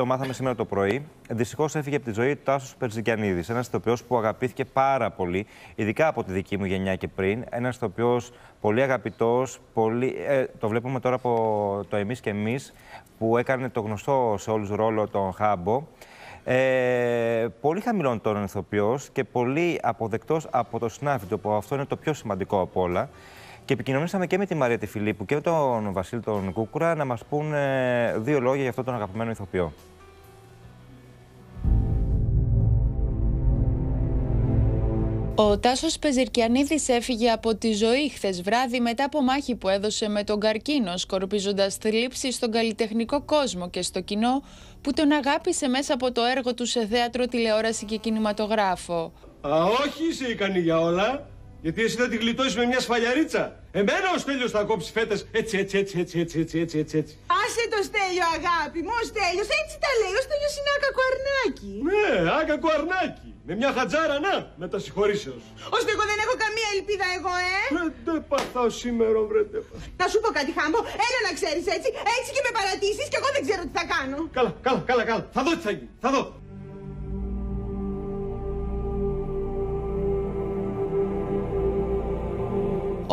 το μάθαμε σήμερα το πρωί. Δυστυχώς έφυγε από τη ζωή του Τάσος Περζικιανίδης. Ένας ηθοποιός που αγαπήθηκε πάρα πολύ, ειδικά από τη δική μου γενιά και πριν. Ένας ηθοποιός πολύ αγαπητός. Πολύ... Ε, το βλέπουμε τώρα από το Εμείς και Εμείς, που έκανε το γνωστό σε όλους ρόλο τον Χάμπο. Ε, πολύ χαμηλών τον ηθοποιός και πολύ αποδεκτός από το συνάφιτο, που αυτό είναι το πιο σημαντικό από όλα. Και επικοινωνήσαμε και με τη Μαρία τη Φιλίππου και με τον Βασίλη τον Κούκουρα να μας πούν δύο λόγια για αυτόν τον αγαπημένο ηθοποιό. Ο Τάσος Πεζερκιανίδης έφυγε από τη ζωή χθες βράδυ μετά από μάχη που έδωσε με τον καρκίνο, σκορπίζοντας θλίψη στον καλλιτεχνικό κόσμο και στο κοινό που τον αγάπησε μέσα από το έργο του σε θέατρο, τηλεόραση και κινηματογράφο. Α, όχι, είσαι ικανή για όλα. Γιατί εσύ θα τη γλιτώσεις με μια σφαλιαρίτσα. Εμένα ο Στέλιος θα κόψει φέτες έτσι, έτσι, έτσι, έτσι, έτσι, έτσι, έτσι, έτσι, έτσι. Άσε το Στέλιο, αγάπη μου, ο Στέλιος έτσι τα λέει. Ο Στέλιος είναι άκακο αρνάκι. Ναι, άκακο αρνάκι. Με μια χατζάρα, να, με τα συγχωρήσεως. Ώστε εγώ δεν έχω καμία ελπίδα εγώ, ε. Βρετε παθάω σήμερα, βρετε Θα σου πω κάτι, Χάμπο. Έλα να ξέρεις έτσι. Έτσι και με παρατήσεις και εγώ δεν ξέρω τι θα κάνω. Καλά, καλά, καλά, καλά. Θα δω τι θα γίνει. Θα δω.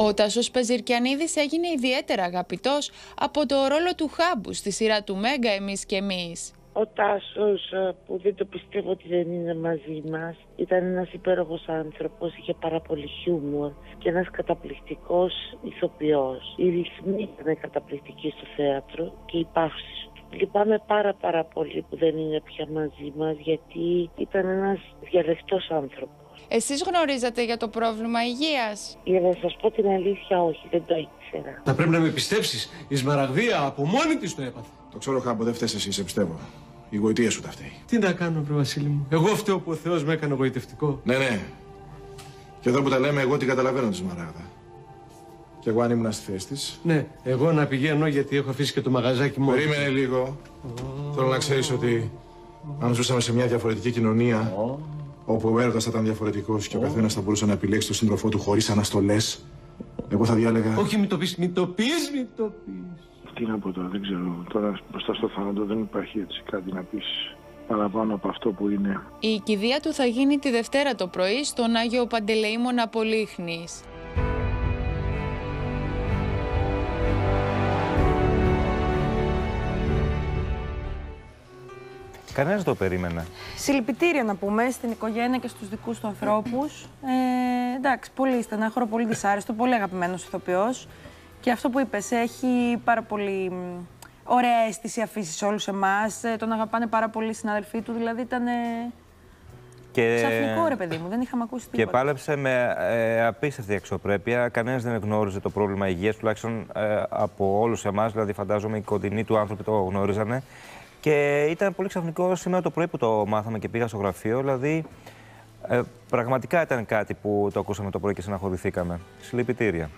Ο Τάσος Πεζιρκιανίδης έγινε ιδιαίτερα αγαπητός από το ρόλο του Χάμπου στη σειρά του Μέγκα «Εμείς και εμείς». Ο Τάσος ε, που δεν το πιστεύω ότι δεν είναι μαζί μας ήταν ένας υπέροχος άνθρωπος, είχε πάρα πολύ χιούμορ και ένας καταπληκτικός ηθοποιός. Οι ρυθμοί ήταν καταπληκτικοί στο θέατρο και η παύση του. Λυπάμαι πάρα πάρα πολύ που δεν είναι πια μαζί μας γιατί ήταν ένας διαλεκτός άνθρωπος. Εσείς γνωρίζατε για το πρόβλημα υγείας; Για να σας πω την αλήθεια όχι, δεν το ήξερα. Θα πρέπει να με πιστέψεις. Η Σμαραγδία από μόνη της το έπαθε. Το ξέρω Χάμπο, δεν φταίς εσύ, σε πιστεύω. Η γοητεία σου τα φταίει. Τι να κάνω, βρε Βασίλη μου; Εγώ φταίω που ο Θεός με έκανε γοητευτικό. Ναι, ναι. Και εδώ που τα λέμε, εγώ την καταλαβαίνω τη Σμαράγδα. Και εγώ αν ήμουν στη θέση της... Ναι, εγώ να πηγαίνω γιατί έχω αφήσει και το μαγαζάκι μου. Περίμενε λίγο. Θέλω να ξέρεις ότι αν ζούσαμε σε μια διαφορετική κοινωνία, όπου ο έρωτα θα ήταν διαφορετικός και ο καθένας θα μπορούσε να επιλέξει τον σύντροφό του χωρίς αναστολές, εγώ θα διάλεγα. Όχι, μην το πεις, μην το πεις, μην το πεις. Τι να πω τώρα, δεν ξέρω. Τώρα μπροστά στο θάνατο δεν υπάρχει έτσι κάτι να πεις παραπάνω από αυτό που είναι. Η κηδεία του θα γίνει τη Δευτέρα το πρωί στον Άγιο Παντελεήμονα Πολύχνης. Κανένας το περίμενε. Συλληπιτήρια να πούμε στην οικογένεια και στους δικούς του ανθρώπους. Ε, εντάξει, πολύ στενάχωρο, πολύ δυσάρεστο, πολύ αγαπημένος ηθοποιός. Και αυτό που είπες, έχει πάρα πολύ ωραία αίσθηση αφήσει σε όλους εμάς. Ε, τον αγαπάνε πάρα πολύ οι συναδελφοί του, δηλαδή ήταν και... Ξαφνικό ρε παιδί μου, δεν είχαμε ακούσει τίποτα. Και πάλεψε με ε, απίστευτη αξιοπρέπεια. Κανένας δεν γνώριζε το πρόβλημα υγείας, τουλάχιστον ε, από όλους εμάς. Δηλαδή, φαντάζομαι οι κοντινοί του άνθρωποι το γνώριζανε. Και ήταν πολύ ξαφνικό σήμερα το πρωί που το μάθαμε και πήγα στο γραφείο. Δηλαδή, ε, πραγματικά ήταν κάτι που το ακούσαμε το πρωί και συναχωρηθήκαμε. Συλληπιτήρια.